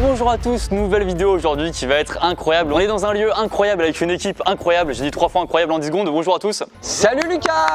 bonjour à tous, nouvelle vidéo aujourd'hui qui va être incroyable. On est dans un lieu incroyable avec une équipe incroyable. J'ai dit trois fois incroyable en 10 secondes. Bonjour à tous. Salut Lucas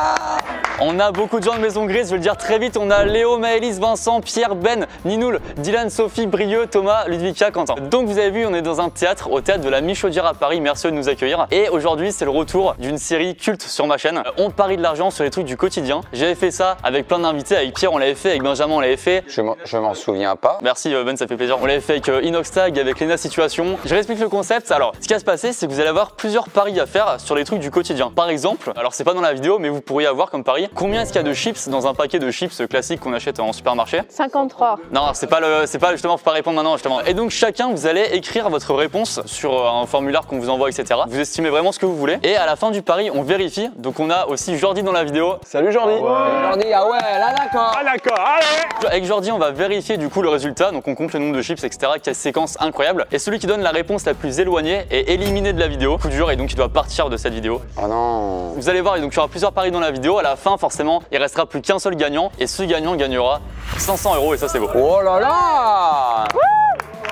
On a beaucoup de gens de Maison Grise, je vais le dire très vite. On a Léo, Maëlys, Vincent, Pierre, Ben, Ninoul, Dylan, Sophie, Brieux, Thomas, Ludvika, Quentin. Donc vous avez vu, on est dans un théâtre, au théâtre de la Michaudière à Paris. Merci de nous accueillir. Et aujourd'hui, c'est le retour d'une série culte sur ma chaîne. On parie de l'argent sur les trucs du quotidien. J'avais fait ça avec plein d'invités. Avec Pierre, on l'avait fait. Avec Benjamin, on l'avait fait. Je m'en- je m'en souviens pas. Merci euh, Ben, ça fait plaisir. On l'avait fait avec euh, Inoxtag, avec Lena Situation. Je réexplique le concept. Alors, ce qui va se passer, c'est que vous allez avoir plusieurs paris à faire sur les trucs du quotidien. Par exemple, alors c'est pas dans la vidéo, mais vous pourriez avoir comme pari combien est-ce qu'il y a de chips dans un paquet de chips classiques qu'on achète en supermarché? 53. Non, c'est pas le, c'est pas justement, faut pas répondre maintenant justement. Et donc chacun, vous allez écrire votre réponse sur euh, un formulaire qu'on vous envoie, etc. Vous estimez vraiment ce que vous voulez. Et à la fin du pari, on vérifie. Donc on a aussi Jordi dans la vidéo. Salut Jordi. Jordi, ah ouais, là d'accord. Ah d'accord, allez Avec Jordi, on va vérifier du coup le résultat, donc on compte le nombre de chips, etc. Quelle séquence incroyable. Et celui qui donne la réponse la plus éloignée est éliminé de la vidéo. Coup dur et donc il doit partir de cette vidéo. Oh non. Vous allez voir, donc il y aura plusieurs paris dans la vidéo. À la fin, forcément, il restera plus qu'un seul gagnant. Et ce gagnant gagnera 500 euros et ça c'est beau. Oh là là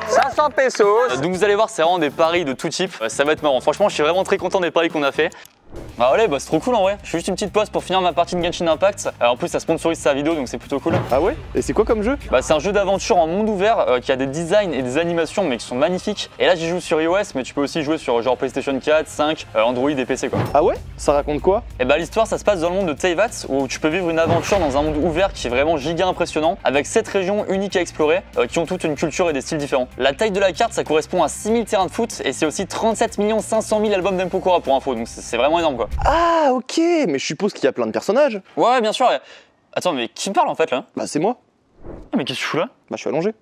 500 pesos. Donc vous allez voir, c'est vraiment des paris de tout type. Euh, Ça va être marrant. Franchement, je suis vraiment très content des paris qu'on a fait. Ah ouais, bah c'est trop cool en vrai. Je fais juste une petite pause pour finir ma partie de Genshin Impact. Euh, en plus, ça sponsorise sa vidéo, donc c'est plutôt cool. Ah ouais? Et c'est quoi comme jeu? Bah, c'est un jeu d'aventure en monde ouvert euh, qui a des designs et des animations mais qui sont magnifiques. Et là j'y joue sur iOS mais tu peux aussi jouer sur genre PlayStation 4, 5, euh, Android et PC quoi. Ah ouais? Ça raconte quoi? Et bah l'histoire ça se passe dans le monde de Teyvat où tu peux vivre une aventure dans un monde ouvert qui est vraiment giga impressionnant avec 7 régions uniques à explorer qui ont toutes une culture et des styles différents. La taille de la carte ça correspond à 6000 terrains de foot et c'est aussi 37 500 000 albums d'Empokora pour info donc c'est c'est vraiment énorme quoi. Ah ok, mais je suppose qu'il y a plein de personnages. Ouais ouais, bien sûr. ouais. Attends mais qui me parle en fait là? Bah c'est moi. Ah, Mais qu'est-ce que tu fous là? Bah je suis allongé.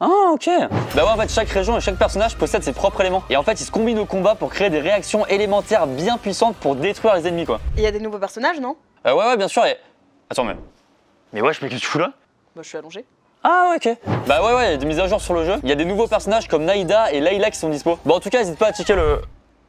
Ah ok Bah ouais en fait chaque région et chaque personnage possède ses propres éléments et en fait ils se combinent au combat pour créer des réactions élémentaires bien puissantes pour détruire les ennemis quoi. Il y a des nouveaux personnages, non? Euh, ouais ouais bien sûr et... Attends mais... Mais wesh mais qu'est-ce que tu fous là? Bah, je suis allongé. Ah ouais ok Bah ouais ouais il y a des mises à jour sur le jeu, il y a des nouveaux personnages comme Naïda et Layla qui sont dispo. Bon en tout cas n'hésite pas à checker le...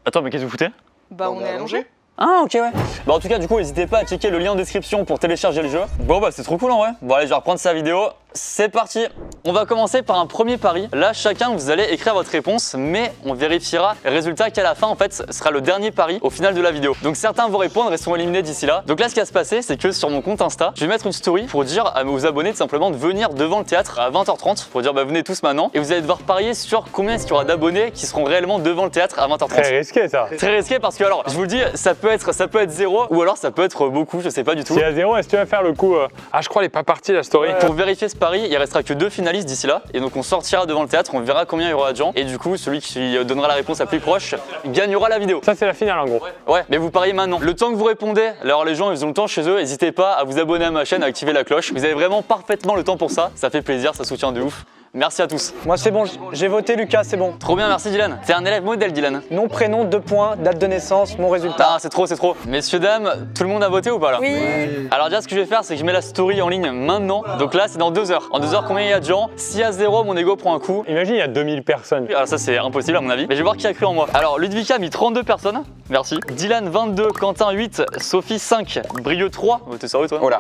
Attends mais qu'est-ce que vous foutez? Bah, on, est allongé. Ah ok ouais Bah en tout cas du coup n'hésitez pas à checker le lien en description pour télécharger le jeu. Bon bah c'est trop cool en vrai. Bon allez je vais reprendre sa vidéo. C'est parti On va commencer par un premier pari. Là chacun vous allez écrire votre réponse mais on vérifiera le résultat qu'à la fin en fait ce sera le dernier pari au final de la vidéo. Donc certains vont répondre et seront éliminés d'ici là. Donc là ce qui va se passer c'est que sur mon compte Insta je vais mettre une story pour dire à mes abonnés tout simplement de venir devant le théâtre à 20h30 pour dire bah venez tous maintenant et vous allez devoir parier sur combien est-ce qu'il y aura d'abonnés qui seront réellement devant le théâtre à 20h30. Très risqué ça. Très risqué parce que alors, je vous le dis, ça peut être, ça peut être zéro ou alors ça peut être beaucoup, je sais pas du tout. Si à zéro, est-ce que tu vas faire le coup euh, Ah je crois elle est pas partie la story. Pour vérifier ce pari, il restera que deux finalistes d'ici là, et donc on sortira devant le théâtre, on verra combien il y aura de gens, et du coup celui qui donnera la réponse la plus proche gagnera la vidéo. Ça c'est la finale en gros. Ouais, mais vous pariez maintenant. Le temps que vous répondez, alors les gens ils ont le temps chez eux, n'hésitez pas à vous abonner à ma chaîne, à activer la cloche. Vous avez vraiment parfaitement le temps pour ça, ça fait plaisir, ça soutient de ouf. Merci à tous. Moi c'est bon, j'ai voté Lucas, c'est bon. Trop bien, merci Dylan. T'es un élève modèle Dylan. Nom, prénom, deux points, date de naissance, mon résultat. Ah, c'est trop, c'est trop. Messieurs, dames, tout le monde a voté ou pas là Oui. Alors déjà ce que je vais faire c'est que je mets la story en ligne maintenant. Donc là c'est dans deux heures. En deux heures combien il y a de gens y a zéro mon ego prend un coup. Imagine il y a 2000 personnes. Alors ça c'est impossible à mon avis. Mais je vais voir qui a cru en moi. Alors Ludvika a mis 32 personnes. Merci. Dylan 22, Quentin 8, Sophie 5, Brieux 3. Oh, T'es sérieux toi Oh là.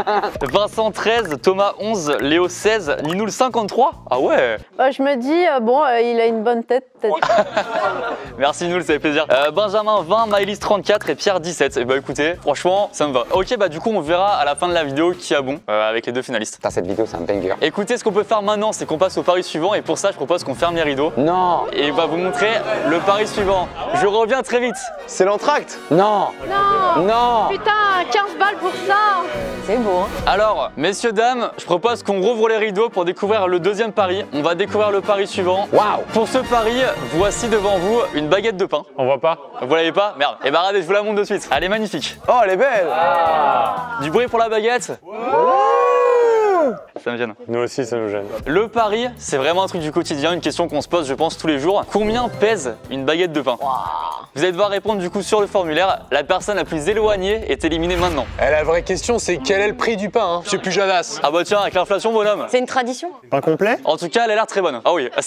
Vincent 13, Thomas 11, Léo 16, Ninoul 53. Ah ouais Bah, je me dis, euh, bon, euh, il a une bonne tête, peut-être. Merci Ninoul, ça fait plaisir. Euh, Benjamin 20, Maëlys 34 et Pierre 17. Et bah écoutez, franchement ça me va. Ok bah du coup on verra à la fin de la vidéo qui a bon euh, avec les deux finalistes. Putain, cette vidéo c'est un banger. Écoutez, ce qu'on peut faire maintenant, c'est qu'on passe au pari suivant et pour ça, je propose qu'on ferme les rideaux Non et on va vous montrer le pari suivant. Je reviens très vite. C'est l'entracte Non Non Non Putain, 15 balles pour ça C'est beau, hein Alors, messieurs, dames, je propose qu'on rouvre les rideaux pour découvrir le deuxième pari. On va découvrir le pari suivant. Waouh Pour ce pari, voici devant vous une baguette de pain. On voit pas Vous l'avez pas Merde. Et bah regardez, je vous la montre de suite. Elle est magnifique. Oh elle est belle Du bruit pour la baguette. Ça me gêne. Nous aussi ça nous gêne. Le pari, c'est vraiment un truc du quotidien, une question qu'on se pose, je pense, tous les jours. Combien pèse une baguette de pain Vous allez devoir répondre du coup sur le formulaire. La personne la plus éloignée est éliminée maintenant. Eh, la vraie question, c'est quel est le prix du pain, hein? Monsieur Pujadas. Ah bah tiens, avec l'inflation, bonhomme. C'est une tradition? Pain complet? En tout cas, elle a l'air très bonne. Ah oui.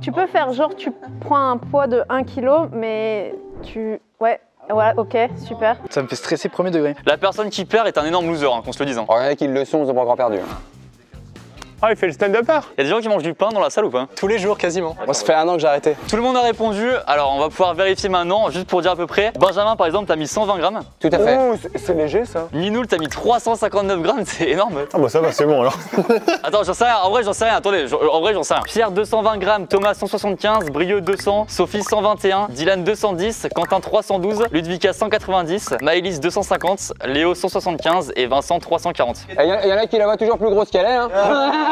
Tu peux faire genre, tu prends un poids de 1 kg, mais tu... Ouais, voilà, ok, super. Ça me fait stresser premier degré. La personne qui perd est un énorme loser, hein, qu'on se le dise. hein. Oh, il y en a qui le sont, ils ont pas encore perdu. Ah, il fait le stand-upper. Il y a des gens qui mangent du pain dans la salle ou pas? Tous les jours quasiment. Moi, ça fait un an que j'ai arrêté. Tout le monde a répondu. Alors, on va pouvoir vérifier maintenant, juste pour dire à peu près. Benjamin, par exemple, t'as mis 120 grammes. Tout à fait. Oh, c'est- léger ça. Ninoul, t'as mis 359 grammes, c'est énorme. Ah, bah ça va, c'est bon alors. Attends, j'en sais rien. En vrai, j'en sais rien. Attendez, en vrai, j'en sais rien. Pierre 220 grammes, Thomas 175, Brieux 200, Sophie 121, Dylan 210, Quentin 312, Ludvika 190, Maëlys 250, Léo 175 et Vincent 340. Il y, en a- y en a qui la voient toujours plus grosse qu'elle est. Hein.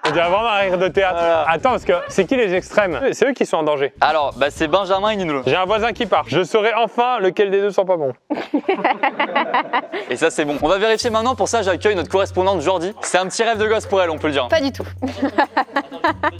On dirait vraiment un rire de théâtre. Attends, parce que c'est qui les extrêmes? C'est eux qui sont en danger. Alors, bah, c'est Benjamin et Ninoul. J'ai un voisin qui part. Je saurai enfin lequel des deux sont pas bons. Et ça, c'est bon. On va vérifier maintenant. Pour ça, j'accueille notre correspondante Jordi. C'est un petit rêve de gosse pour elle, on peut le dire. Pas du tout.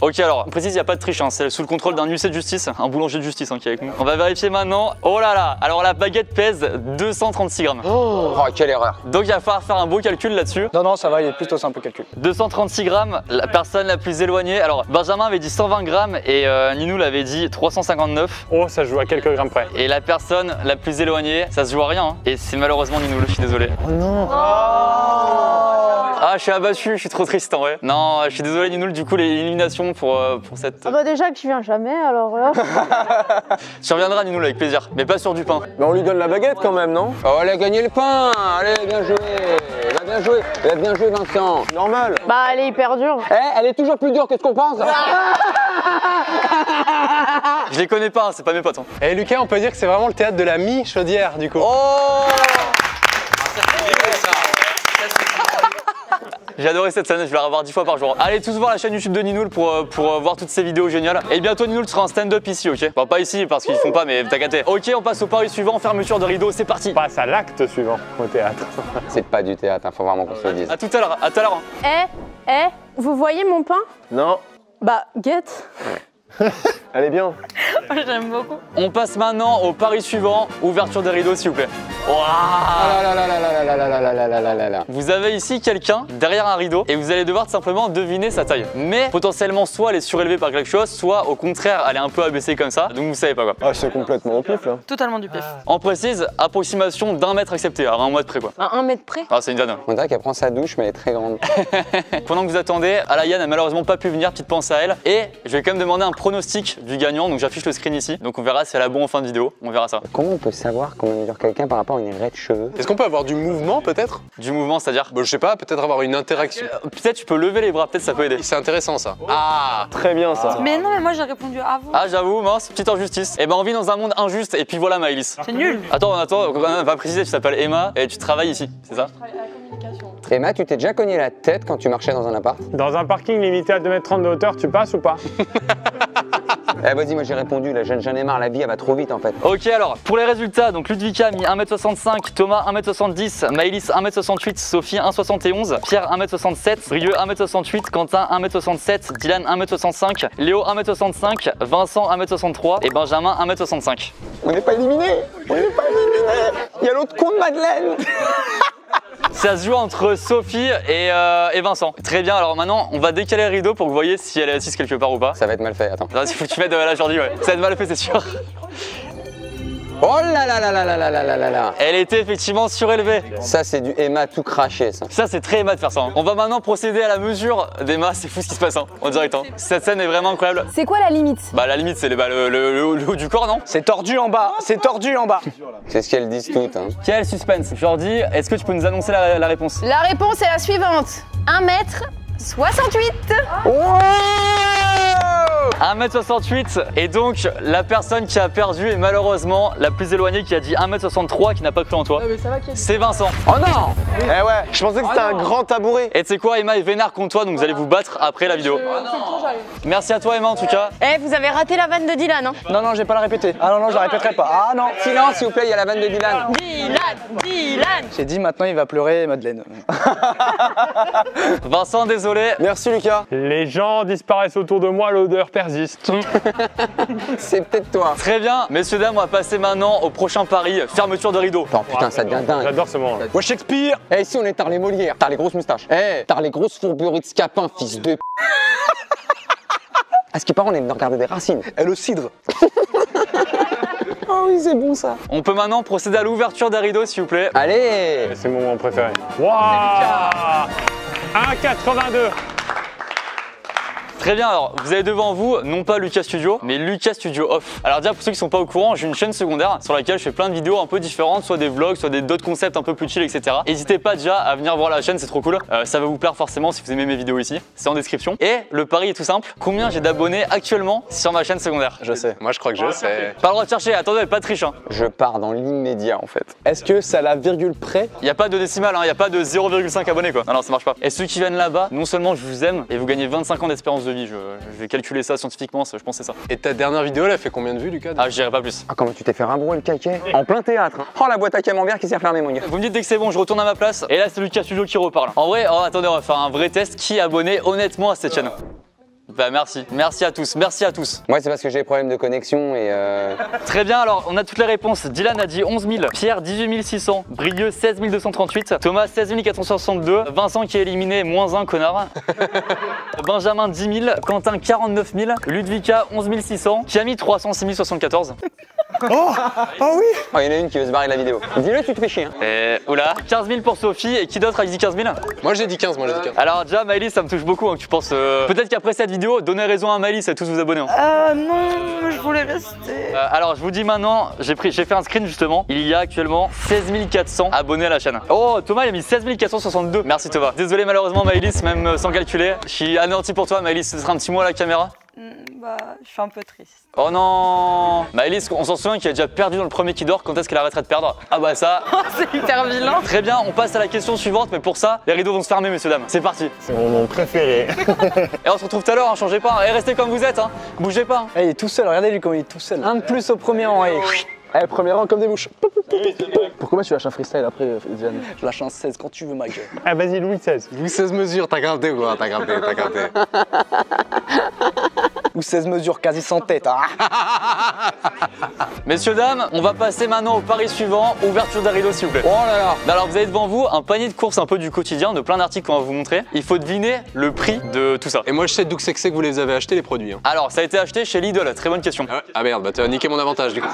Ok, alors, on précise, il n'y a pas de triche. hein. C'est sous le contrôle d'un huissier de justice, un boulanger de justice hein, qui est avec nous. On va vérifier maintenant. Oh là là Alors, la baguette pèse 236 grammes. Oh, quelle erreur. Donc, il va falloir faire un beau calcul là-dessus. Non, non, ça va, il est plutôt simple le calcul. 236 grammes, la personne la plus éloignée. Alors, Benjamin avait dit 120 grammes et euh, Ninou l'avait dit 359. Oh, ça se joue à quelques grammes près. Et la personne la plus éloignée, ça se joue à rien. hein. Et c'est malheureusement Ninou, je suis désolé. Oh non Ah, je suis abattu, je suis trop triste en vrai. Non, je suis désolé Ninou, du coup, l'élimination pour, euh, pour cette. Ah bah déjà que je viens jamais, alors là. Tu reviendras Ninou avec plaisir, mais pas sur du pain. Mais on lui donne la baguette quand même, non? Oh, elle a gagné le pain. Allez, bien joué. Elle a bien joué. Elle a bien joué, Vincent. Normal. Bah elle est hyper dure. Eh, elle est toujours plus dure que ce qu'on pense? Je les connais pas, hein, c'est pas mes potes. hein. Et Lucas, on peut dire que c'est vraiment le théâtre de la mi-chaudière du coup. Oh J'ai adoré cette scène, je vais la revoir 10 fois par jour. Allez tous voir la chaîne YouTube de Ninoul pour, euh, pour euh, voir toutes ces vidéos géniales. Et bientôt Ninoul sera en stand-up ici, ok Bon, pas ici parce qu'ils font pas, mais t'as capté. Ok, on passe au pari suivant, fermeture de rideau, c'est parti. On passe à l'acte suivant au théâtre. C'est pas du théâtre, hein, faut vraiment qu'on se le dise. À tout à l'heure, à tout à l'heure. Eh, eh, vous voyez mon pain? Non, Bah, guette. elle est bien. J'aime beaucoup. On passe maintenant au pari suivant, ouverture des rideaux s'il vous plaît. Vous avez ici quelqu'un derrière un rideau et vous allez devoir tout simplement deviner sa taille. Mais potentiellement, soit elle est surélevée par quelque chose, soit au contraire, elle est un peu abaissée comme ça. Donc vous savez pas quoi. Ah, c'est complètement au pif là. Totalement du pif. En précise, approximation d'un mètre acceptée, à un mois de près quoi. À un mètre près? Ah, c'est une dame. On dirait qu'elle prend sa douche, mais elle est très grande. Pendant que vous attendez, Alayan n'a malheureusement pas pu venir, petite pense à elle. Et je vais quand même demander un pronostic du gagnant. Donc j'affiche le screen ici. Donc on verra si elle a bon en fin de vidéo. On verra ça. Comment on peut savoir comment mesure quelqu'un par rapport à une raie de cheveux Est-ce qu'on peut avoir du mouvement peut-être? Du mouvement, c'est-à-dire Bon, Je sais pas, peut-être avoir une interaction. Euh, Peut-être tu peux lever les bras, peut-être ça peut aider. C'est intéressant ça. Ah Très bien ça. Mais non, mais moi j'ai répondu avant. Ah j'avoue, mince, petite injustice. Et ben on vit dans un monde injuste et puis voilà Maëlys. C'est nul. Attends, attends, on va préciser, tu t'appelles Emma et tu travailles ici, c'est ça? Emma, tu t'es déjà cogné la tête quand tu marchais dans un appart? Dans un parking limité à 2m30 de hauteur, tu passes ou pas? Eh vas-y, moi j'ai répondu, là, j'en j'en ai marre, la vie elle va trop vite en fait. Ok alors, pour les résultats, donc Ludvika a mis 1m65, Thomas 1m70, Maëlys 1m68, Sophie 1m71, Pierre 1m67, Brieux 1m68, Quentin 1m67, Dylan 1m65, Léo 1m65, Vincent 1m63 et Benjamin 1m65. On n'est pas éliminé On n'est pas éliminé Il y a l'autre con de Madeleine Ça se joue entre Sophie et, euh, et Vincent. Très bien, alors maintenant on va décaler le rideau pour que vous voyez si elle est assise quelque part ou pas. Ça va être mal fait, attends. Vas-y, faut que tu mettes euh, la Jordi, ouais. Ça va être mal fait, c'est sûr. Oh là là là là là là là là là là Elle était effectivement surélevée. Ça c'est du Emma tout craché ça. Ça, c'est très Emma de faire ça. hein. On va maintenant procéder à la mesure d'Emma. C'est fou ce qui se passe hein, en direct. hein. Cette scène est vraiment incroyable. C'est quoi la limite? Bah, la limite, c'est le, bah, le- le- le- le haut du corps, non? C'est tordu en bas, c'est tordu en bas. C'est ce qu'elles disent toutes. Hein. Quel suspense Jordi, est-ce que tu peux nous annoncer la, la réponse? La réponse est la suivante 1 mètre 68 1m68 et donc la personne qui a perdu est malheureusement la plus éloignée qui a dit 1m63 qui n'a pas cru en toi. C'est Vincent. Oh non Eh ouais, je pensais que c'était un grand tabouret. Et tu sais quoi, Emma est vénère contre toi donc vous allez vous battre après la vidéo. Merci à toi Emma en tout cas. Eh, vous avez raté la vanne de Dylan, hein Non, non, j'ai pas la répéter. Ah non, non, je la répéterai pas. Ah non. Silence s'il vous plaît, il y a la vanne de Dylan. Dylan Dylan J'ai dit maintenant il va pleurer, Madeleine. Vincent, désolé. Merci Lucas. Les gens disparaissent autour de moi, l'odeur persiste. C'est peut-être toi. Très bien, messieurs dames, on va passer maintenant au prochain pari, fermeture de rideau. Oh putain, ça devient dingue. J'adore ce moment. Moi Shakespeare Eh, ici on est tard les Molières, tard les grosses moustaches. Eh, tard les grosses fourberies de scapin, fils de. À ce qui paraît, on est venu regarder des racines. Et le cidre. oui, c'est bon ça. On peut maintenant procéder à l'ouverture des rideaux, s'il vous plaît. Allez C'est mon moment préféré. Waouh 1,82 Très bien, alors vous avez devant vous non pas Lucas Studio, mais Lucas Studio Off. Alors déjà pour ceux qui sont pas au courant, j'ai une chaîne secondaire sur laquelle je fais plein de vidéos un peu différentes, soit des vlogs, soit des d'autres concepts un peu plus chill, etc. N'hésitez pas déjà à venir voir la chaîne, c'est trop cool. Euh, ça va vous plaire forcément si vous aimez mes vidéos ici. C'est en description. Et le pari est tout simple. Combien j'ai d'abonnés actuellement sur ma chaîne secondaire? Je sais. Moi, je crois que je sais. Pas le droit de chercher, attendez, pas de triche. Hein. Je pars dans l'immédiat en fait. Est-ce que ça a la virgule près? Il n'y a pas de décimale, il n'y a pas de 0,5 abonnés quoi. Non, non, ça marche pas. Et ceux qui viennent là-bas, non seulement je vous aime, et vous gagnez 25 ans d'espérance de vie. Je, je vais calculer ça scientifiquement, ça, je pense c'est ça. Et ta dernière vidéo, elle a fait combien de vues, Lucas Ah, je dirais pas plus. Ah, comment tu t'es fait rabrouer le caquet En plein théâtre. hein. Oh, la boîte à camembert qui s'est refermée, mon gars. Vous me dites dès que c'est bon, je retourne à ma place. Et là, c'est Lucas Studio qui reparle. En vrai, oh, attendez, on va faire un vrai test. Qui est abonné honnêtement à cette chaîne? Bah, merci. Merci à tous. Merci à tous. Moi, c'est parce que j'ai des problèmes de connexion et euh... Très bien, alors on a toutes les réponses. Dylan a dit 11 000, Pierre 18 600, Brieux 16 238, Thomas 16 462, Vincent qui est éliminé, moins un connard, Benjamin 10 000, Quentin 49 000, Ludvika 11 600, Camille 306 074. Oh, il y en a une qui veut se barrer de la vidéo. Dis-le, tu te fais chier. Hein. Et oula, 15 000 pour Sophie, et qui d'autre a dit 15 000 Moi, j'ai dit 15, moi, j'ai dit 15. Alors déjà Maëlys ça me touche beaucoup hein, que tu penses euh, peut-être qu'après cette vidéo donnez raison à Maëlys et tous vous abonner. hein. Euh, non, je voulais rester. Euh, alors je vous dis maintenant, j'ai pris, j'ai fait un screen justement. Il y a actuellement 16 400 abonnés à la chaîne. Oh Thomas il a mis 16 462. Merci Thomas. Désolé malheureusement Maëlys, même euh, sans calculer. Je suis anéanti pour toi Maëlys, ce sera un petit mot à la caméra. Hmm, Bah, je suis un peu triste. Oh non Maëlys, on s'en souvient qu'il a déjà perdu dans le premier qui dort, quand est-ce qu'elle arrêterait de perdre? Ah bah ça c'est hyper vilain. Très bien, on passe à la question suivante, mais pour ça, les rideaux vont se fermer, messieurs, dames. C'est parti. C'est mon moment préféré. Et on se retrouve tout à l'heure, hein, changez pas, et restez comme vous êtes, hein. bougez pas. hein. Eh, Il est tout seul, regardez-lui comment il est tout seul. Un de plus au premier rang, allez. Eh, premier rang comme des mouches. Pourquoi moi tu lâches un freestyle après, euh, Diane? Je lâche un 16 quand tu veux, ma gueule. Ah, vas-y, Louis XVI. Louis 16 mesures, t'as gardé quoi T'as gardé, t'as gardé. Ou 16 mesures quasi sans tête. Ah. Messieurs, dames, on va passer maintenant au pari suivant, ouverture rideaux s'il vous plaît. Oh là là Alors vous avez devant vous un panier de courses un peu du quotidien, de plein d'articles qu'on va vous montrer. Il faut deviner le prix de tout ça. Et moi, je sais d'où c'est que c'est que vous les avez achetés, les produits. hein. Alors ça a été acheté chez Lidl, très bonne question. Ah, ouais ah merde, bah t'as niqué mon avantage du coup.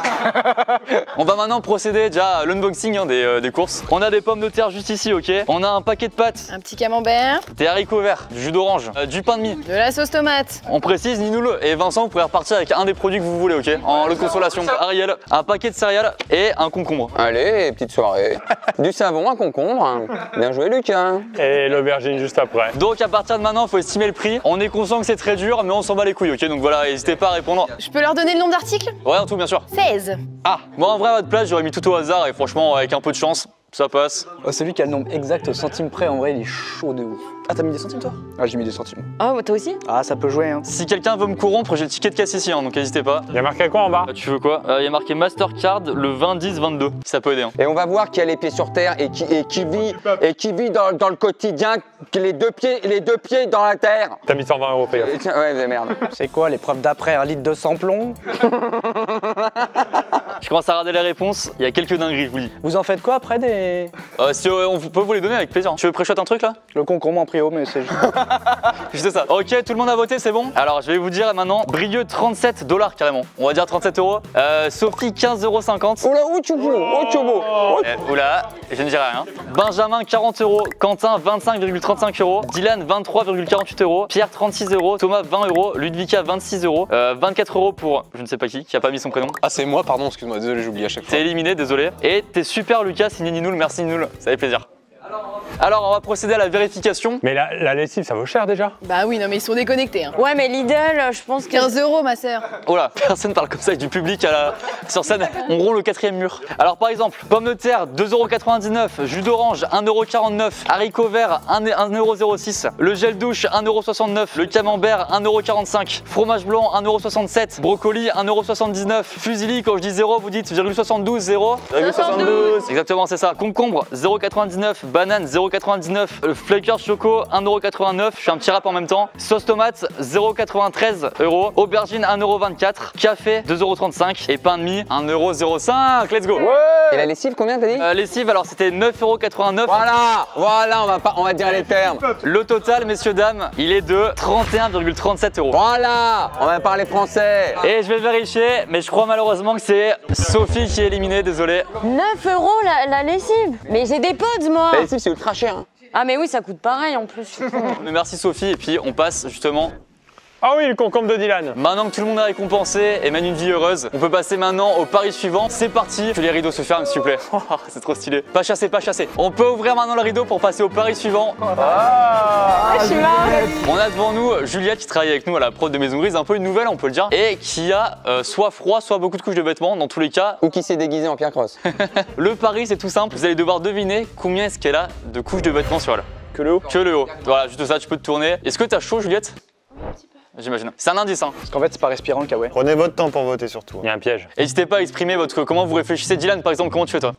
On va maintenant procéder déjà à l'unboxing hein, des, euh, des courses. On a des pommes de terre juste ici, ok? On a un paquet de pâtes, Un petit camembert, des haricots verts, du jus d'orange, euh, du pain de mie. de la sauce tomate, On précise Et Vincent, vous pouvez repartir avec un des produits que vous voulez, ok En lot de consolation. Ariel, un paquet de céréales et un concombre. Allez, petite soirée. du savon, un concombre. Bien joué, Lucas. Et l'aubergine juste après. Donc à partir de maintenant, il faut estimer le prix. On est conscient que c'est très dur, mais on s'en bat les couilles, ok Donc voilà, n'hésitez pas à répondre. je peux leur donner le nombre d'articles Ouais, en tout, bien sûr. 16. Ah, moi en vrai, à votre place, j'aurais mis tout au hasard et franchement, avec un peu de chance, ça passe. Oh, celui qui a le nombre exact au centime près, en vrai, il est chaud de ouf. Ah, t'as mis des centimes toi? Ah, j'ai mis des centimes. Oh, toi aussi? Ah, ça peut jouer, hein. Si quelqu'un veut me corrompre, j'ai le ticket de caisse ici, hein, donc n'hésitez pas. Il y a marqué quoi en bas? Euh, Tu veux quoi? Euh, Il y a marqué Mastercard le 20-10-22. Ça peut aider. Hein. Et on va voir qui a les pieds sur terre et qui, et qui vit, et qui vit dans, dans le quotidien, qui les deux pieds, les deux pieds dans la terre. T'as mis 120 euros, tiens, ouais, mais merde. C'est quoi l'épreuve d'après Un litre de samplon? Je commence à regarder les réponses. Il y a quelques dingueries, je vous dis. Vous en faites quoi après des. Euh, si euh, on peut vous les donner avec plaisir. Tu veux préchote un truc là? Le concombre en prio, mais c'est juste. Juste ça. Ok, tout le monde a voté, c'est bon? Alors, je vais vous dire maintenant, Brieux 37 dollars carrément. On va dire 37 euros. Euh, Sophie 15,50 euros. Oula, où tu beau. Oh, oula, je ne dirai rien. Benjamin 40 euros, Quentin 25,35 euros, Dylan 23,48 euros, Pierre 36 euros, Thomas 20 euros, Ludvika 26 euros, euh, 24 euros pour je ne sais pas qui, qui a pas mis son prénom. Ah, c'est moi, pardon, excuse-moi, désolé, j'oublie à chaque fois. T'es éliminé, désolé. Et t'es super Lucas, signé Ninoul, merci Ninoul, ça fait plaisir. Alors on va procéder à la vérification. Mais la, la lessive, ça vaut cher déjà Bah oui, non, mais ils sont déconnectés. Hein. Ouais, mais Lidl, je pense que. 15 euros, ma sœur. Oh là, personne parle comme ça avec du public à la... sur scène. On rompt le quatrième mur. Alors par exemple, pommes de terre 2,99€, jus d'orange 1,49€, haricots verts 1,06€, le gel douche 1,69€, le camembert 1,45€, fromage blanc 1,67€, brocoli 1,79€, fusilli quand je dis 0 vous dites 0,72 0 72. Exactement c'est ça. Concombre 0,99€, banane 0,99€, 1,99€. Le Flaker Choco, 1,89€. Je fais un petit rap en même temps. Sauce tomate, 0,93€. Aubergine, 1,24€. Café, 2,35€. Et pain de mie, 1,05€. Let's go. Et la lessive, combien t'as dit Euh, lessive, alors c'était 9,89€. Voilà, voilà, on va, pas, on va dire les termes. Le total, messieurs, dames, il est de 31,37 euros. Voilà, on va parler français. Et je vais vérifier, mais je crois malheureusement que c'est Sophie qui est éliminée, désolé. 9 euros la, la lessive Mais j'ai des pods moi C'est ultra cher. hein. Ah mais oui, ça coûte pareil en plus. Mais merci Sophie, et puis on passe justement. Ah oui, le concombre de Dylan. Maintenant que tout le monde est récompensé et mène une vie heureuse, on peut passer maintenant au pari suivant. C'est parti, que les rideaux se ferment s'il vous plaît. Oh, c'est trop stylé. Pas chasser, pas chasser. On peut ouvrir maintenant le rideau pour passer au pari suivant. On a devant nous Juliette qui travaille avec nous à la prod de Maison Grise, un peu une nouvelle on peut le dire, et qui a euh, soit froid, soit beaucoup de couches de vêtements. Dans tous les cas, Ou qui s'est déguisé en Pierre Cross. Le pari, c'est tout simple. Vous allez devoir deviner combien est-ce qu'elle a de couches de vêtements sur elle. Que le haut Que le haut. Voilà, juste ça, tu peux te tourner. Est-ce que t'as chaud, Juliette? J'imagine. C'est un indice, hein. Parce qu'en fait, c'est pas respirant le kawaii. Prenez votre temps pour voter surtout. Il y a un piège. N'hésitez pas à exprimer votre comment vous réfléchissez. Dylan, par exemple, comment tu fais toi?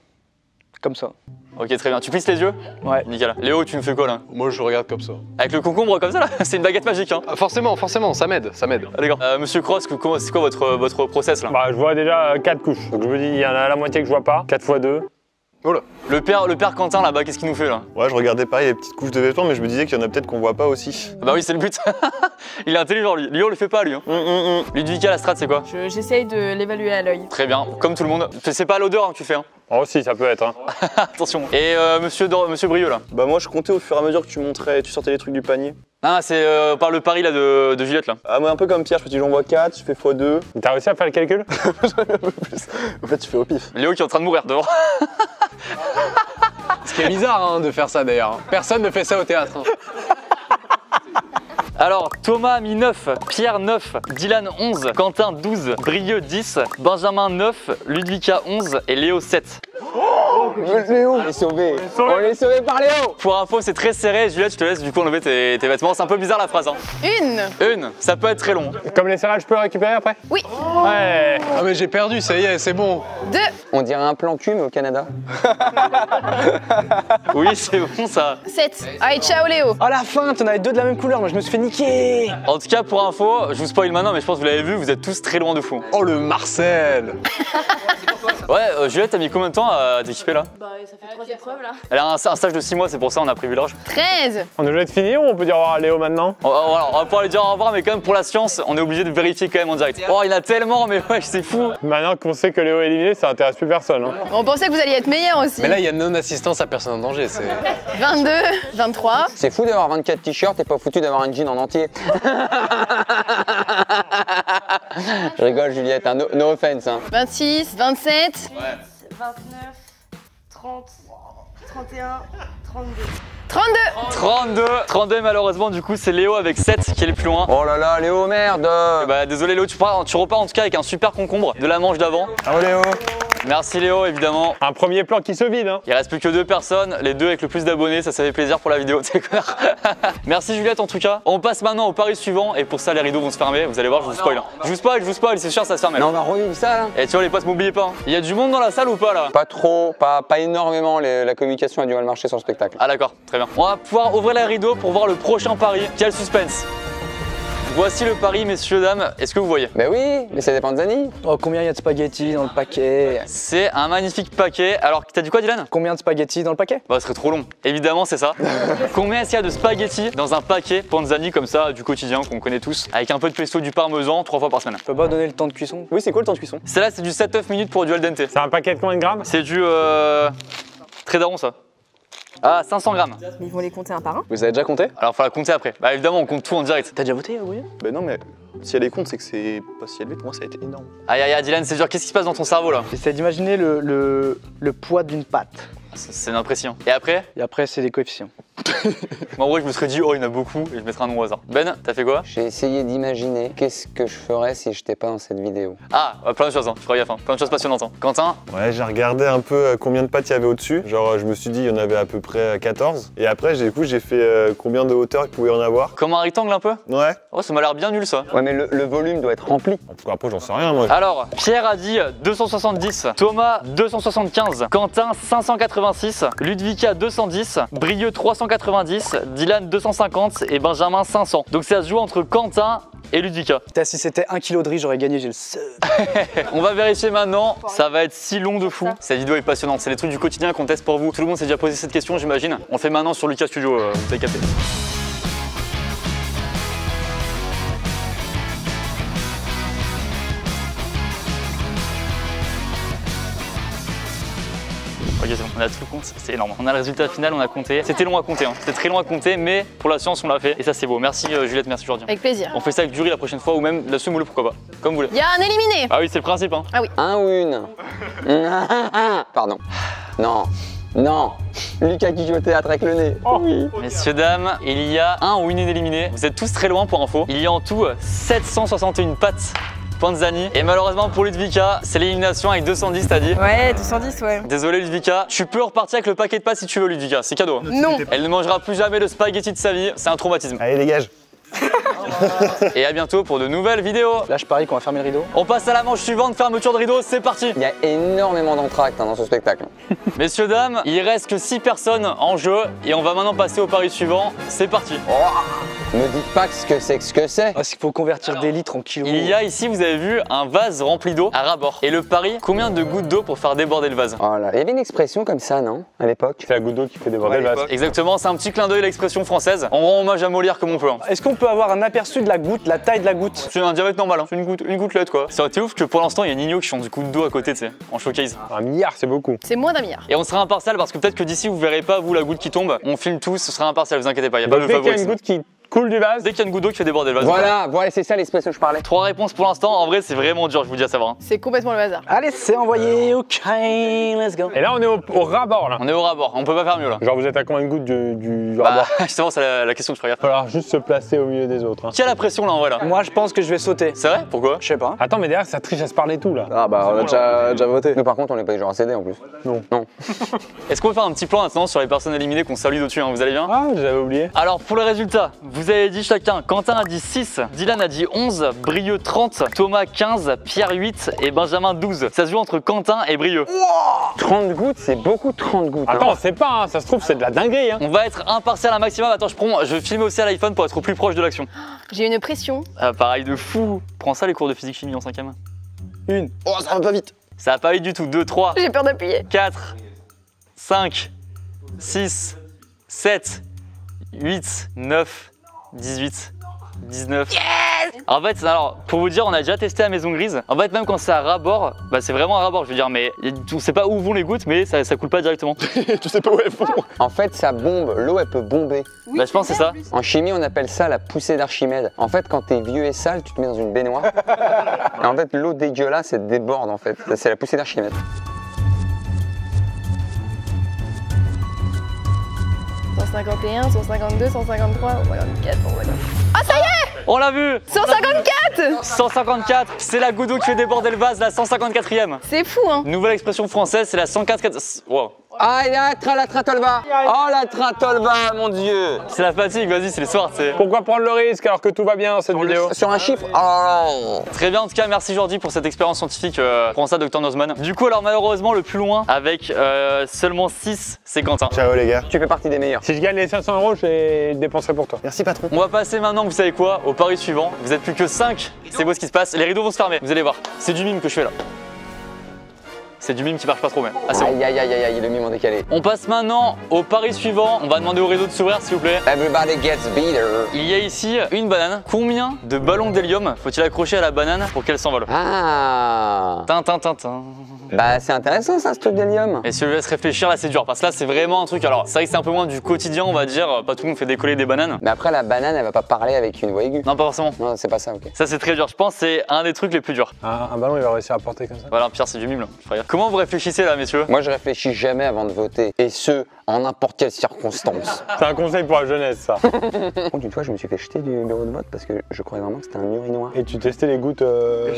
Comme ça. Ok, très bien. Tu plisses les yeux? Ouais. Nickel. Léo, tu me fais quoi là? Moi, je regarde comme ça. Avec le concombre comme ça là? C'est une baguette magique, hein. Ah, forcément, forcément, ça m'aide, ça m'aide. Ah, d'accord. Euh, Monsieur Cross, c'est quoi votre, votre process là? Bah, je vois déjà 4 couches. Donc je me dis, il y en a la moitié que je vois pas. 4 x 2. Le père, le père Quentin là-bas, qu'est-ce qu'il nous fait là? Ouais, je regardais pareil les petites couches de vêtements, mais je me disais qu'il y en a peut-être qu'on voit pas aussi. Bah oui, c'est le but. Il est intelligent lui. Lui, on le fait pas lui. Hein. Hum, hum. Ludvika, la strat, c'est quoi? Je- J'essaye de l'évaluer à l'œil. Très bien, comme tout le monde. C'est pas l'odeur hein, que tu fais, hein. Oh, si, ça peut être. Hein. Attention. Et euh, monsieur, Dor- monsieur Brieux là Bah moi je comptais au fur et à mesure que tu montrais, tu sortais les trucs du panier. Ah, c'est euh, par le pari là de, de Juliette là. Ah moi un peu comme Pierre, je fais j'en vois 4, je fais x2. T'as réussi à faire le calcul? En fait, tu fais au pif. Léo qui est en train de mourir dehors. Ce qui est bizarre hein, de faire ça d'ailleurs. Personne ne fait ça au théâtre. hein. Alors, Thomas a mis 9, Pierre 9, Dylan 11, Quentin 12, Brieux 10, Benjamin 9, Ludvika 11 et Léo 7. Léo, on est sauvé. On est sauvé par Léo. Pour info, c'est très serré. Juliette, je te laisse du coup enlever tes, tes vêtements. C'est un peu bizarre la phrase. Hein. Une Une, ça peut être très long. Comme les céréales, je peux le récupérer après? Oui. Ouais. Ah, mais j'ai perdu, ça y est, c'est bon. Deux On dirait un plan cul, mais au Canada. Oui, c'est bon ça. Sept Allez, ciao Léo Oh la fin, t'en avais deux de la même couleur, moi je me suis fait niquer En tout cas, pour info, je vous spoil maintenant, mais je pense que vous l'avez vu, vous êtes tous très loin de fou. Oh, le Marcel Ouais, euh, Juliette, t'as mis combien de temps à t'équiper là Bah, ça fait trois épreuves là. Elle a un, un stage de 6 mois, c'est pour ça on a prévu large. Treize On est obligé de finir ou on peut dire au revoir à Léo maintenant On va, voilà, on va pouvoir lui dire au revoir, mais quand même pour la science, on est obligé de vérifier quand même en direct. Oh, il y en a tellement, mais ouais, c'est fou. Maintenant qu'on sait que Léo est éliminé, ça intéresse plus personne. Hein. On pensait que vous alliez être meilleur aussi. Mais là, il y a non-assistance à personne en danger. C'est... 22, 23, C'est fou d'avoir 24 t-shirts et pas foutu d'avoir un jean en entier. je rigole, Juliette, hein, no, no offense. Hein. 26, 27, 29, 30, 31, 32. 32 32, 32 malheureusement du coup c'est Léo avec 7 qui est le plus loin. Oh là là, Léo, merde Bah désolé Léo, tu, pars, tu repars en tout cas avec un super concombre de la manche d'avant. Ah Léo Merci Léo évidemment. Un premier plan qui se vide. Hein. Il reste plus que deux personnes, les deux avec le plus d'abonnés, ça ça fait plaisir pour la vidéo. Merci Juliette en tout cas. On passe maintenant au pari suivant et pour ça les rideaux vont se fermer, vous allez voir je vous spoil. hein. Je vous spoil, je vous spoil, c'est sûr ça se ferme. Mais on va revivre ça là Et tu vois les potes, m'oubliez pas. hein. Il y a du monde dans la salle ou pas là? Pas trop, pas, pas énormément, les- la communication a du mal marcher sur le spectacle. Ah d'accord, très bien. On va pouvoir ouvrir les rideaux pour voir le prochain pari. Quel suspense Voici le pari, messieurs, dames. Est-ce que vous voyez? Ben oui, mais ça dépend de Zani. Oh, combien il y a de spaghettis dans le paquet? C'est un magnifique paquet. Alors, t'as dit quoi, Dylan? Combien de spaghettis dans le paquet? Bah, ce serait trop long. Évidemment, c'est ça. Combien est-ce qu'il y a de spaghettis dans un paquet panzani comme ça, du quotidien, qu'on connaît tous, avec un peu de pesto, du parmesan, trois fois par semaine? Je peux pas donner le temps de cuisson? Oui, c'est quoi le temps de cuisson Celle-là, c'est du 7-9 minutes pour du al dente. C'est un paquet de combien de grammes? C'est du. Euh... Très daron, ça. Ah, 500 grammes. Ils vont les compter un par un. Vous avez déjà compté? Alors, faut la compter après. Bah, évidemment, on compte tout en direct. T'as déjà voté, oui? Ben non mais si elle est compte, c'est que c'est pas si élevé, pour moi ça a été énorme. Aïe, aïe, aïe, Dylan, c'est dur. Qu'est-ce qui se passe dans ton cerveau là? J'essaie d'imaginer le, le, le poids d'une pâte. C'est c'est impressionnant. Et après? Et après, c'est les coefficients. Moi, en vrai, je me serais dit, oh, il y en a beaucoup, et je mettrais un nom au hasard. Ben, t'as fait quoi? J'ai essayé d'imaginer qu'est-ce que je ferais si j'étais pas dans cette vidéo. Ah, euh, plein de choses, hein. je ferai gaffe, hein. plein de choses passionnantes. hein. Quentin, Ouais, j'ai regardé un peu euh, combien de pâtes il y avait au-dessus. Genre, euh, je me suis dit, il y en avait à peu près euh, 14. Et après, j'ai- du coup, j'ai fait euh, combien de hauteur il pouvait y en avoir? comme un rectangle un peu? Ouais. Oh, ça m'a l'air bien nul ça. Ouais, mais le, le volume doit être rempli. Parce qu'après, j'en sais rien, moi. Alors, Pierre a dit 270, Thomas 275, Quentin 586, Ludvika 210, Brieux 390, Dylan 250 et Benjamin 500. Donc ça se joue entre Quentin et Ludvika. Putain, si c'était un kilo de riz, j'aurais gagné, j'ai le seum. On va vérifier maintenant, ça va être si long de fou. Cette vidéo est passionnante, c'est les trucs du quotidien qu'on teste pour vous. Tout le monde s'est déjà posé cette question, j'imagine. On le fait maintenant sur Lucas Studio, euh, vous avez capté. On a tout compte, c'est énorme. On a le résultat final, on a compté. C'était long à compter, hein. c'était très long à compter, mais pour la science, on l'a fait. Et ça, c'est beau. Merci euh, Juliette, merci Jordi. Avec plaisir. On fait ça avec du riz la prochaine fois ou même la semoule, pourquoi pas. Comme vous voulez. Il y a un éliminé Ah oui, c'est le principe, hein. Un ou une Pardon. Non. Non. Lucas qui joue au théâtre avec le nez. Oui. Messieurs, dames, il y a un ou une éliminée. Vous êtes tous très loin pour info. Il y a en tout 761 pattes Panzani. Et malheureusement pour Ludvika, c'est l'élimination avec 210, t'as dit Ouais, 210, ouais. Désolé Ludvika, tu peux repartir avec le paquet de pâtes si tu veux Ludvika, c'est cadeau. Non. Elle ne mangera plus jamais de spaghetti de sa vie, c'est un traumatisme. Allez, dégage. Et à bientôt pour de nouvelles vidéos. Là, je parie qu'on va fermer le rideau. On passe à la manche suivante, fermeture de rideau, c'est parti Il y a énormément d'entractes hein, dans ce spectacle. Messieurs, dames, il reste que 6 personnes en jeu et on va maintenant passer au pari suivant, c'est parti. Me dites pas ce que c'est que ce que c'est. Ah, qu'il faut convertir des litres en kilos. Il y a ici, vous avez vu, un vase rempli d'eau à ras-bord. Et le pari, combien de gouttes d'eau pour faire déborder le vase? Oh là, il y avait une expression comme ça, non À l'époque? C'est la goutte d'eau qui fait déborder le vase. Exactement, c'est un petit clin d'œil à l'expression française. On rend hommage à Molière comme on peut. hein. Est-ce qu'on peut avoir un aperçu de la goutte, la taille de la goutte C'est un diamètre normal, hein. c'est une, goutte, une gouttelette quoi. Ça aurait été ouf que pour l'instant il y a Nino qui chante du coup d'eau à côté, tu sais, en showcase. Un milliard, c'est beaucoup. C'est moins d'un milliard. Et on sera impartial parce que peut-être que d'ici vous verrez pas vous la goutte qui tombe. On filme tous, ce sera impartial, vous inquiétez pas, y a pas de dès qu'il y a une favoritisme. goutte qui coule du vase, Dès qu'il y a une goutte d'eau qui fait déborder le vase. Voilà, voilà, c'est ça l'expression que je parlais. Trois réponses pour l'instant, en vrai c'est vraiment dur, je vous dis à savoir. C'est complètement le hasard. Allez, c'est envoyé. Ok, let's go. et là on est au, au ras-bord là. On est au rabord, on peut pas faire mieux là. Genre vous êtes à combien de gouttes du, du Bah, ras-bord justement, c'est la, la question que je regarde. Il va falloir juste se placer au milieu des autres. hein. Qui a la pression là en vrai là Moi, je pense que je vais sauter. C'est vrai? Pourquoi? Je sais pas. Attends, mais derrière ça triche à se parler tout là. Ah bah, on a déjà, déjà voté. Nous par contre, on n'est pas du genre à céder en plus. Est-ce qu'on peut faire un petit plan maintenant sur les personnes éliminées qu'on salue dessus, hein, vous allez bien? Ah, j'avais oublié. Alors pour le résultat, vous avez dit chacun, Quentin a dit 6, Dylan a dit 11, Brieux 30, Thomas 15, Pierre 8 et Benjamin 12. Ça se joue entre Quentin et Brieux. 30 gouttes, c'est beaucoup 30 gouttes. hein. Attends, c'est pas, hein, ça se trouve c'est de la dinguerie. Hein. On va être impartial un maximum. Attends, je prends, je vais filmer aussi à l'iPhone pour être au plus proche de l'action. J'ai une pression. Ah, pareil de fou. Prends ça les cours de physique chimie en 5ème. Une. Oh, ça va pas vite. Ça va pas vite du tout. 2, 3, J'ai peur d'appuyer. 4, 5, 6, 7, 8, 9, 18, 19. En fait, alors, pour vous dire, on a déjà testé à Maison Grise. En fait, même quand c'est à ras-bord, bah, c'est vraiment à ras-bord, je veux dire, mais on sait pas où vont les gouttes, mais ça, ça coule pas directement. tu sais pas où elles vont. En fait, ça bombe. L'eau, elle peut bomber. bah, je pense que c'est ça. En chimie, on appelle ça la poussée d'Archimède. En fait, quand t'es vieux et sale, tu te mets dans une baignoire. et en fait, l'eau dégueulasse, elle déborde en fait. C'est la poussée d'Archimède. « 151, 152, 153, 154, 154. Ah ça y est On l'a vu 154 154, c'est la goutte d'eau qui fait déborder le vase, la 154e. C'est fou hein Nouvelle expression française, c'est la 104. Wow. Ah, il y a tra- la tratolva. Oh, la tratolva, mon dieu. C'est la fatigue, vas-y, c'est les soirs, c'est. Pourquoi prendre le risque alors que tout va bien dans cette vidéo Sur un chiffre? Oh Très bien, en tout cas, merci Jordi pour cette expérience scientifique. Euh, prends ça, Dr Nozman. Du coup, alors malheureusement, le plus loin, avec euh, seulement 6, c'est Quentin. Ciao les gars. Tu fais partie des meilleurs. Si je gagne les 500 euros, je les dépenserai pour toi. Merci patron. On va passer maintenant, vous savez quoi, au pari suivant. Vous êtes plus que 5, c'est beau ce qui se passe. Les rideaux vont se fermer, vous allez voir. C'est du mime que je fais là. C'est du mime qui marche pas trop. Ah, c'est bon. Aïe, aïe, aïe, aïe, aïe, le mime en décalé. On passe maintenant au pari suivant. On va demander au rideau de s'ouvrir, s'il vous plaît. Everybody gets beater. Il y a ici une banane. Combien de ballons d'hélium faut-il accrocher à la banane pour qu'elle s'envole? Ah Tintin, tintin. Bah, c'est intéressant ça, ce truc d'hélium. Et si je laisse réfléchir, là c'est dur parce que là c'est vraiment un truc. Alors c'est vrai que c'est un peu moins du quotidien, on va dire. Pas tout le monde fait décoller des bananes. Mais après, la banane, elle va pas parler avec une voix aiguë. Non, pas forcément. Non, c'est pas ça, ok. Ça c'est très dur. Je pense que c'est un des trucs les plus durs. Un, un ballon, il va réussir à porter comme ça. Voilà, Pierre, c'est du mime là. Comment vous réfléchissez là, messieurs Moi, je réfléchis jamais avant de voter. Et ce, en n'importe quelle circonstance. C'est un conseil pour la jeunesse, ça. Par contre, une fois, je me suis fait jeter du bureau de vote parce que je croyais vraiment que c'était un urinoir. Et tu testais les gouttes. euh,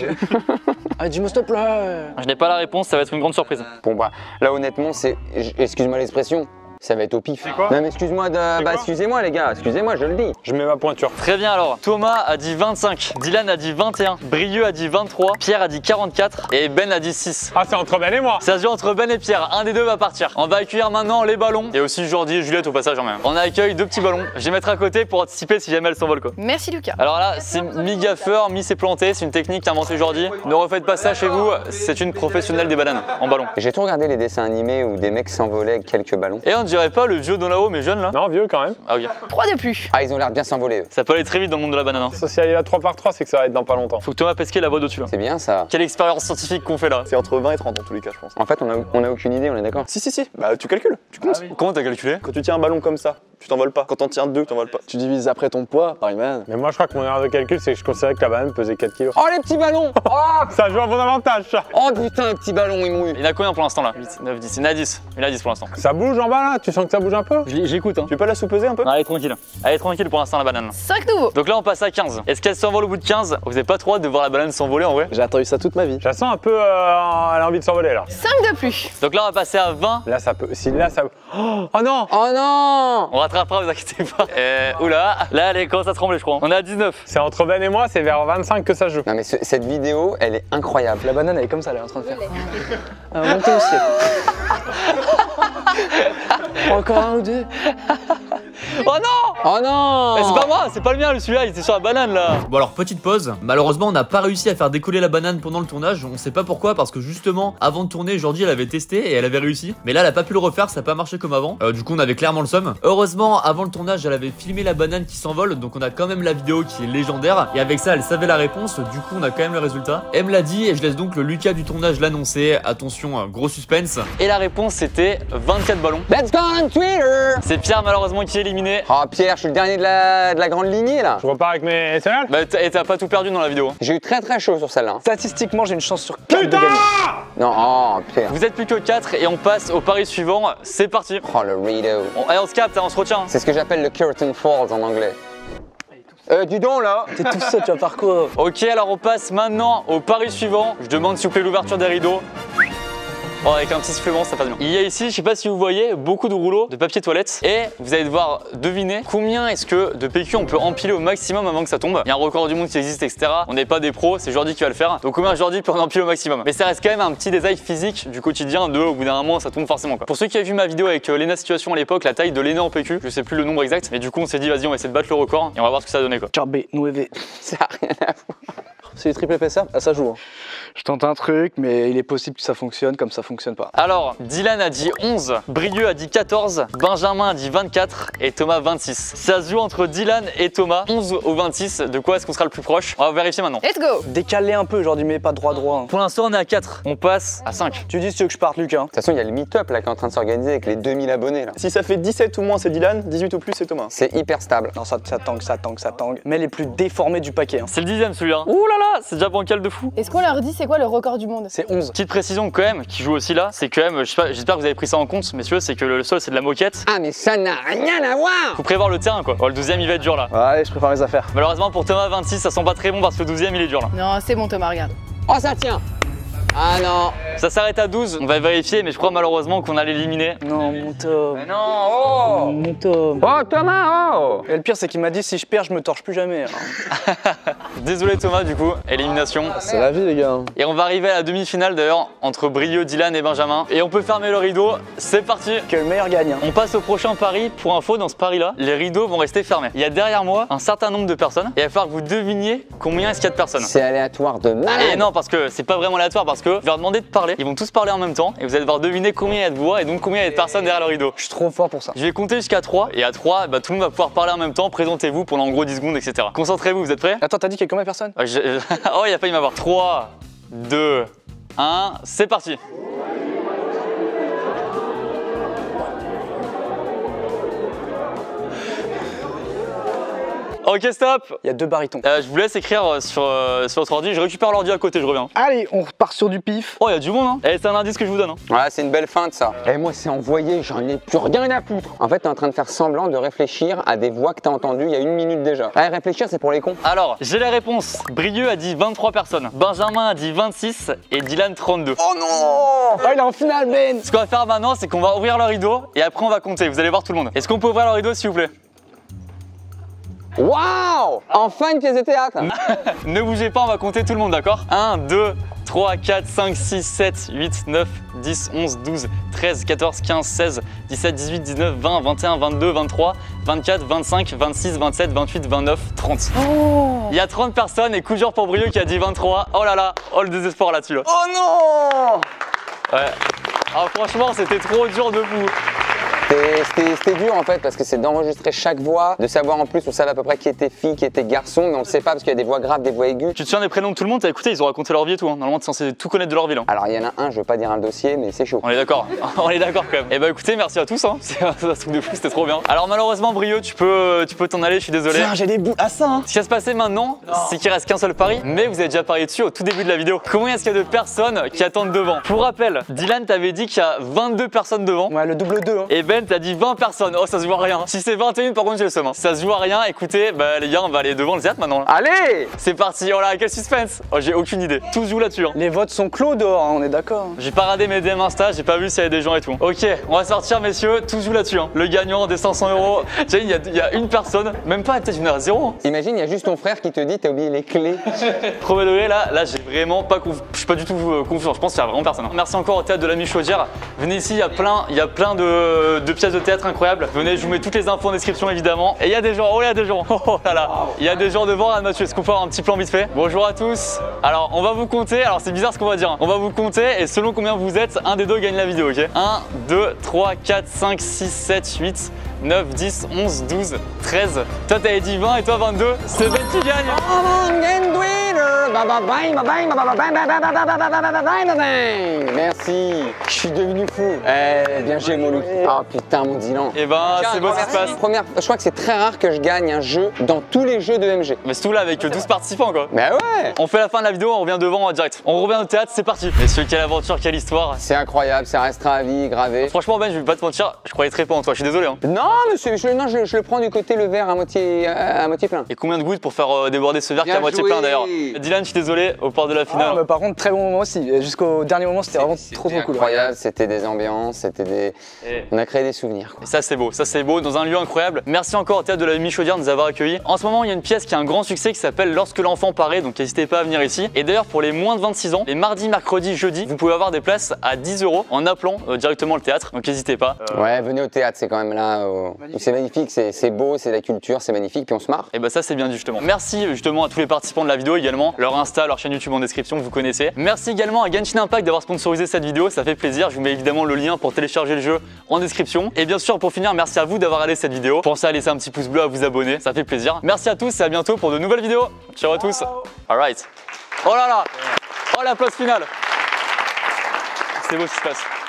Ah, dis-moi stop là Je n'ai pas la réponse, ça va être une grande surprise. Bon, bah, là, honnêtement, c'est. Excuse-moi l'expression. Ça va être au pif. quoi Non, mais excuse-moi de. Bah, excusez-moi, les gars. Excusez-moi, je le dis. Je mets ma pointure. Très bien alors, Thomas a dit 25, Dylan a dit 21, Brieux a dit 23, Pierre a dit 44 et Ben a dit 6. Ah, c'est entre Ben et moi. Ça se joue entre Ben et Pierre, un des deux va partir. On va accueillir maintenant les ballons et aussi Jordi et Juliette au passage en même. On accueille deux petits ballons, je vais mettre à côté pour anticiper si jamais elles s'envolent quoi. Merci Lucas. Alors là, c'est mi-gaffeur, mi-s'est planté, c'est une technique qu'a inventé Jordi. Ne refaites pas ça chez vous, c'est une professionnelle des bananes en ballon. J'ai tout regardé les dessins animés où des mecs s'envolaient avec quelques ballons. Et on dirait pas le vieux Donao mais jeune là Non, vieux quand même. Ah ok. 3 de plus. Ah, ils ont l'air de bien s'envoler, eux. Ça peut aller très vite dans le monde de la banane. hein. Ça, si elle est là 3 par 3, c'est que ça va être dans pas longtemps. Faut que Thomas Pesquet la voie au-dessus là. C'est bien ça. Quelle expérience scientifique qu'on fait là C'est entre 20 et 30 en tous les cas, je pense. En fait, on a, on a aucune idée, on est d'accord. Si, si, si. Bah, tu calcules. Tu comptes. Comment t'as calculé Quand tu tiens un ballon comme ça, tu t'envoles pas. Quand t'en tiens deux, tu t'envoles pas. Tu divises après ton poids par une banane. Mais moi, je crois que mon erreur de calcul, c'est que je considérais que la banane pesait 4 kilos. Oh, les petits ballons Oh, Ça joue à mon avantage, ça. oh putain, les petits ballons, ils m'ont eu. Il y en a combien pour l'instant là? 8, 9, 10. Il y en a 10. Il y en a 10 pour l'instant. Ça bouge en bas là Tu sens que ça bouge un peu J'écoute hein. Tu veux pas la sous-peser un peu Allez tranquille. Allez tranquille pour l'instant la banane. 5 nouveaux. Donc là on passe à 15. Est-ce qu'elle s'envole au bout de 15 Vous avez pas trop hâte de voir la banane s'envoler en vrai J'ai attendu ça toute ma vie. Je la sens un peu. euh, elle a envie de s'envoler là. 5 de plus. Donc là on va passer à 20. Là, ça peut. Si là, ça. Oh, oh non Oh non On rattrapera, vous inquiétez pas. Euh, oula, là elle commence à trembler je crois. On est à 19. C'est entre Ben et moi, c'est vers 25 que ça joue. Non, mais ce- cette vidéo, elle est incroyable. La banane, elle est comme ça, elle est en train de faire. Ah, montez au ciel. Ou deux. Oh non Oh non Eh, C'est pas moi, c'est pas le mien, celui-là, il était sur la banane là. Bon alors petite pause, malheureusement on n'a pas réussi à faire décoller la banane pendant le tournage, on sait pas pourquoi parce que justement avant de tourner Jordi elle avait testé et elle avait réussi, mais là elle a pas pu le refaire, ça a pas marché comme avant, Euh, du coup on avait clairement le somme. Heureusement avant le tournage elle avait filmé la banane qui s'envole, donc on a quand même la vidéo qui est légendaire, et avec ça elle savait la réponse, du coup on a quand même le résultat. Elle me l'a dit et je laisse donc le Lucas du tournage l'annoncer, attention euh, gros suspense. Et la réponse c'était 24 ballons. Let's go on Twitter C'est Pierre malheureusement qui est éliminé. Oh Pierre, je suis le dernier de la, de la grande lignée là. Je repars avec mes céréales Bah t'as et t'as pas tout perdu dans la vidéo. hein. J'ai eu très très chaud sur celle-là. hein. Statistiquement, j'ai une chance sur 4 de gagner. Non, oh Pierre. Vous êtes plus que 4 et on passe au pari suivant. C'est parti. Oh le Rito. On, allez, on se capte, hein, on se retient. C'est ce que j'appelle le curtain falls en anglais. Euh, dis donc là T'es tout seul, tu vas par quoi? Ok, alors on passe maintenant au pari suivant. Je demande s'il vous plaît l'ouverture des rideaux. Oh, avec un petit sifflement, ça passe bien. Il y a ici, je sais pas si vous voyez, beaucoup de rouleaux de papier toilette. Et vous allez devoir deviner combien est-ce que de PQ on peut empiler au maximum avant que ça tombe. Il y a un record du monde qui existe, etc. On n'est pas des pros, c'est Jordi qui va le faire. Donc combien Jordi peut en empiler au maximum? Mais ça reste quand même un petit détail physique du quotidien de au bout d'un moment ça tombe forcément quoi. Pour ceux qui avaient vu ma vidéo avec euh, Lena Situation à l'époque, la taille de Lena en PQ, je sais plus le nombre exact, mais du coup on s'est dit vas-y on va essayer de battre le record et on va voir ce que ça donné quoi. Charbé, noué. Ça a rien à voir. C'est du triple épaisseur Ah, ça joue. hein. Je tente un truc, mais il est possible que ça fonctionne comme ça fonctionne pas. Alors, Dylan a dit 11, Brieux a dit 14, Benjamin a dit 24 et Thomas 26. Ça se joue entre Dylan et Thomas, 11 au 26. De quoi est-ce qu'on sera le plus proche? On va vérifier maintenant. Let's go. Décalé un peu, aujourd'hui, mais pas droit droit. hein. Pour l'instant, on est à 4. On passe à 5. Tu dis si tu veux que je parte, Lucas. hein. De toute façon, il y a le meet-up là qui est en train de s'organiser avec les 2000 abonnés là. Si ça fait 17 ou moins, c'est Dylan. 18 ou plus, c'est Thomas. C'est hyper stable. Non, ça, ça tangue, ça tangue, ça tangue. Mais les plus déformés du paquet. hein. C'est le dixième celui-là. Ouh là là, c'est déjà bancal de fou. Est-ce qu'on leur dit c'est quoi le record du monde C'est 11. Petite précision quand même, qui joue aussi là, c'est quand même, j'espère que vous avez pris ça en compte, messieurs, c'est que le sol c'est de la moquette. Ah mais ça n'a rien à voir Faut prévoir le terrain quoi. Oh, le 12 il va être dur là. Allez, je prépare mes affaires. Malheureusement pour Thomas 26, ça sent pas très bon parce que le 12 il est dur là. Non, c'est bon Thomas, regarde. Oh ça tient Ah non Ça s'arrête à 12, on va vérifier, mais je crois malheureusement qu'on a l'éliminer. Non, mon Tom. Mais non oh Mon Tom. Oh Thomas oh Et le pire, c'est qu'il m'a dit si je perds, je me torche plus jamais. hein. Désolé Thomas du coup, élimination. C'est la vie, les gars. Et on va arriver à la demi-finale d'ailleurs entre Brieux, Dylan et Benjamin. Et on peut fermer le rideau, c'est parti Que le meilleur gagne. hein. on passe au prochain pari. Pour info, dans ce pari-là, les rideaux vont rester fermés. Il y a derrière moi un certain nombre de personnes et il va falloir que vous deviniez combien est-ce qu'il y a de personnes. C'est aléatoire de Et malade non, parce que c'est pas vraiment aléatoire, parce que je vais leur demander de parler. Ils vont tous parler en même temps et vous allez devoir deviner combien il y a de voix et donc combien il y a de personnes derrière le rideau. Je suis trop fort pour ça. Je vais compter jusqu'à 3 et à 3, bah, tout le monde va pouvoir parler en même temps. Présentez-vous pendant en gros 10 secondes, etc. Concentrez-vous, vous êtes prêts? Attends, t'as dit qu'il y a combien de personnes? Je- Oh, il a failli m'avoir. 3, 2, 1, c'est parti. Ok, stop Il y a deux barytons. Euh, Je vous laisse écrire euh, sur, euh, sur votre ordi. Je récupère l'ordi à côté, je reviens. Allez, on repart sur du pif. Oh, il y a du monde, hein Eh, c'est un indice que je vous donne. Hein. Voilà, c'est une belle fin de ça. Et moi, c'est envoyé, j'en ai plus rien à foutre. En fait, t'es en train de faire semblant de réfléchir à des voix que t'as entendues il y a une minute déjà. Ah, réfléchir, c'est pour les cons. Alors, j'ai les réponses. Brieux a dit 23 personnes. Benjamin a dit 26 et Dylan 32. Oh non Oh, il est en finale, Ben Ce qu'on va faire maintenant, c'est qu'on va ouvrir le rideau et après on va compter. Vous allez voir tout le monde. Est-ce qu'on peut ouvrir le rideau, s'il vous plaît? Waouh Enfin une pièce de théâtre Ne bougez pas, on va compter tout le monde, d'accord 1, 2, 3, 4, 5, 6, 7, 8, 9, 10, 11, 12, 13, 14, 15, 16, 17, 18, 19, 20, 21, 22, 23, 24, 25, 26, 27, 28, 29, 30. Il y a 30 personnes et coup dur pour Brieux qui a dit 23. Oh là là, oh le désespoir là-dessus. là. Oh non Ouais. Ah franchement, c'était trop dur de vous. C'était- dur en fait parce que c'est d'enregistrer chaque voix, de savoir en plus on savait à peu près qui était fille, qui était garçon, mais on ne sait pas parce qu'il y a des voix graves, des voix aiguës. Tu te souviens des prénoms de tout le monde T'as écouté Ils ont raconté leur vie et tout. hein. Normalement, t'es censé tout connaître de leur vie. là. Alors il y en a un, je veux pas dire un dossier, mais c'est chaud. On est d'accord, on est d'accord quand même. Et bah écoutez, merci à tous, hein. c'est un truc de fou, c'était trop bien. Alors malheureusement, Brieux, tu peux tu peux t'en aller, je suis désolé. J'ai des bouts. Ah, ça, hein Ce qui va se passer maintenant, c'est qu'il reste qu'un seul pari, mais vous avez déjà parié dessus au tout début de la vidéo. Combien est-ce qu'il y a de personnes qui attendent devant? Pour rappel, Dylan t'avait dit qu'il y a 22 personnes devant. Ouais, le double 2. Hein. Et Ben t'as dit 20 personnes. Oh ça se voit rien. Si c'est 21 par contre j'ai le seum. hein. Si ça se voit rien, écoutez, bah les gars on va aller devant le théâtre maintenant. Allez C'est parti, oh là quel suspense Oh j'ai aucune idée. Tout se joue là-dessus. hein. Les votes sont clos dehors, hein, on est d'accord. J'ai pas radé mes DM Insta, j'ai pas vu s'il y avait des gens et tout. Ok, on va sortir messieurs, tout joue là-dessus. hein. Le gagnant des 500 euros. Tiens, il y, a- il y a une personne, même pas peut-être une heure à zéro. Imagine, il y a juste ton frère qui te dit t'as oublié les clés. Premier degré, là, là j'ai vraiment pas conf... Je suis pas du tout euh, confiant, je pense qu'il y a vraiment personne. Merci encore au théâtre de la Michaudière. Venez ici, il y a plein, il y a plein de, de pièces de théâtre incroyables. Venez, je vous mets toutes les infos en description évidemment. Et il y a des gens, oh il y a des gens, oh là là. Il y a des gens devant, ah, Mathieu, est-ce qu'on peut avoir un petit plan vite fait? Bonjour à tous. Alors on va vous compter, alors c'est bizarre ce qu'on va dire. hein. On va vous compter et selon combien vous êtes, un des deux gagne la vidéo, ok? 1, 2, 3, 4, 5, 6, 7, 8. 9, 10, 11, 12, 13. Toi t'avais dit 20 et toi 22. C'est Ben qui gagne. Merci, je suis devenu fou. Eh, bien joué, Mouloud. Oh putain, mon Dylan. Et ben c'est beau ce qui se passe. Première, je crois que c'est très rare que je gagne un jeu dans tous les jeux de MG. Mais c'est tout là avec 12 participants quoi. Mais ouais On fait la fin de la vidéo, on revient devant en direct. On revient au théâtre, c'est parti. Messieurs, quelle aventure, quelle histoire. C'est incroyable, ça restera à vie, gravé. Franchement Ben, je vais pas te mentir, je croyais très peu en toi, je suis désolé. hein. Non, monsieur, je, non, je, je le prends du côté le verre à moitié, à, à moitié plein. Et combien de gouttes pour faire euh, déborder ce verre qui est à Bien moitié joué. plein d'ailleurs Dylan, je suis désolé, au port de la Ah, finale. mais par contre, très bon moment aussi. Jusqu'au dernier moment, c'était vraiment trop trop cool. incroyable, c'était des ambiances, c'était des... Et- On a créé des souvenirs. quoi. Et ça c'est beau, ça c'est beau, dans un lieu incroyable. Merci encore au théâtre de la Michaudière de nous avoir accueillis. En ce moment, il y a une pièce qui a un grand succès qui s'appelle Lorsque l'enfant paraît, donc n'hésitez pas à venir ici. Et d'ailleurs, pour les moins de 26 ans, les mardis, mercredis, jeudi, vous pouvez avoir des places à 10 euros en appelant euh, directement le théâtre, donc n'hésitez pas. Ouais, venez au théâtre, c'est quand même là c'est magnifique, c'est c'est beau, c'est la culture, c'est magnifique, puis on se marre. Et bah ça c'est bien dit justement. Merci justement à tous les participants de la vidéo également, leur Insta, leur chaîne YouTube en description, vous connaissez. Merci également à Genshin Impact d'avoir sponsorisé cette vidéo, ça fait plaisir. Je vous mets évidemment le lien pour télécharger le jeu en description. Et bien sûr pour finir, merci à vous d'avoir regardé cette vidéo. Pensez à laisser un petit pouce bleu, à vous abonner, ça fait plaisir. Merci à tous et à bientôt pour de nouvelles vidéos. Ciao à tous. Alright. Oh là là Oh la place finale C'est beau ce qui se passe.